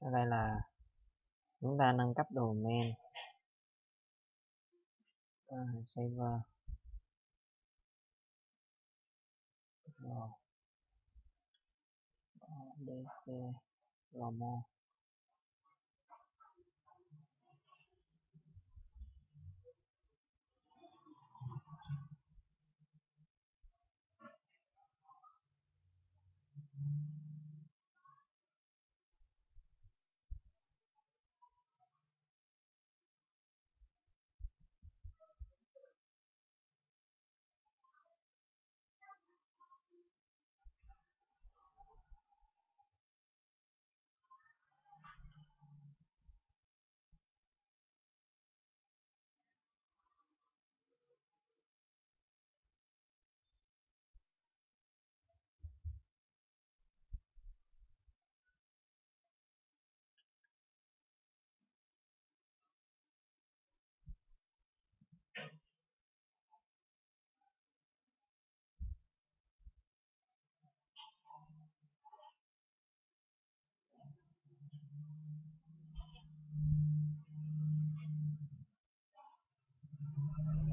sau đây là chúng ta nâng cấp domain à, server. Rồi. Dc romo.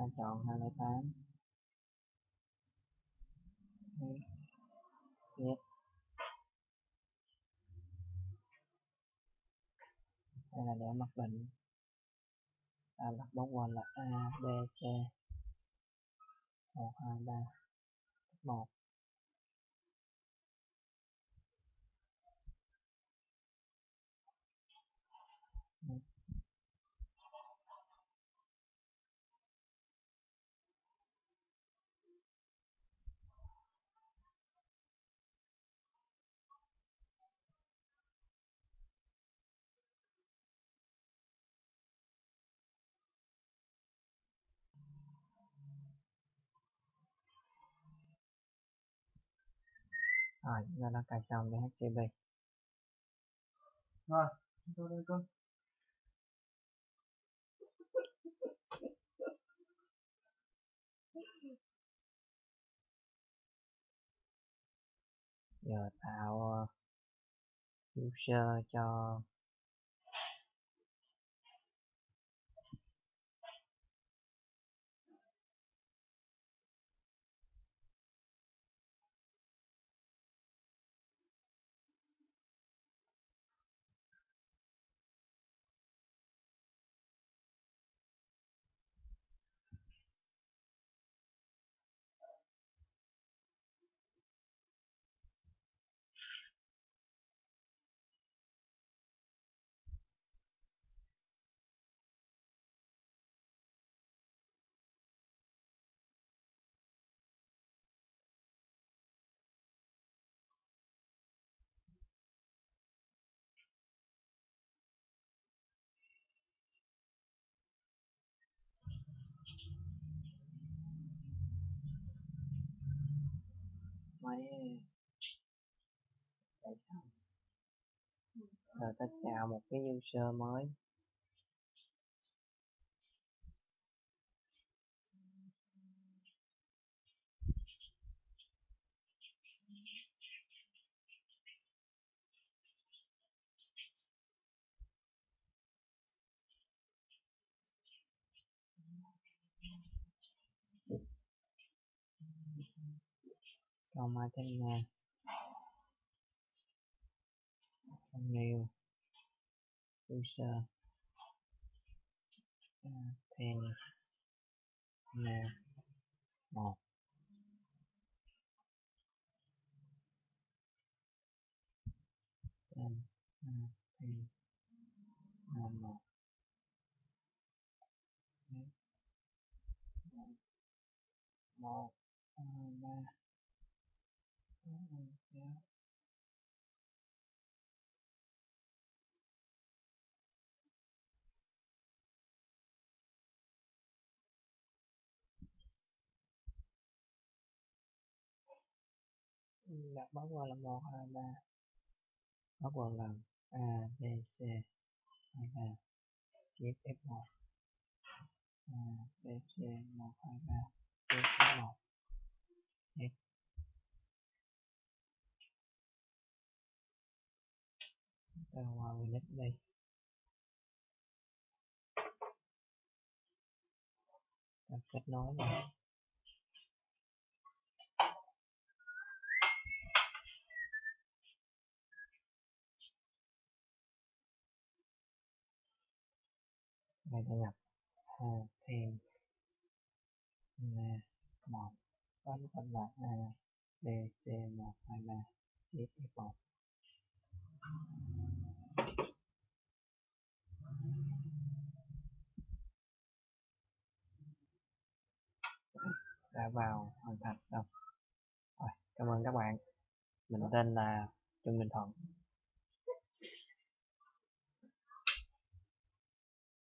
ta chọn 28 yes dạ. đây là để mặc định. À, đặt bóng quần là A, B, C. 1, 2, 3 1 rồi chúng ta đã cài xong DHCP rồi chúng tôi đây con giờ tạo user cho máy để xong rồi ta chào một cái user mới còn mai tên nhà new user uh, tên nhà một. Tên uh, tên nhà một. Một. Dạ, đặt password là một, hai, ba. Password là a, b, c, hai, ba. Shift f một. A, b, c, một, hai, ba. Shift f một. F ta qua Windows đây ta kết nối này. Mình sẽ nhập à, thêm là một bấm phân là a b c một hai ba shift f một đã vào hoàn thành xong. Rồi cảm ơn các bạn. Mình tên là Trương Minh Thuận.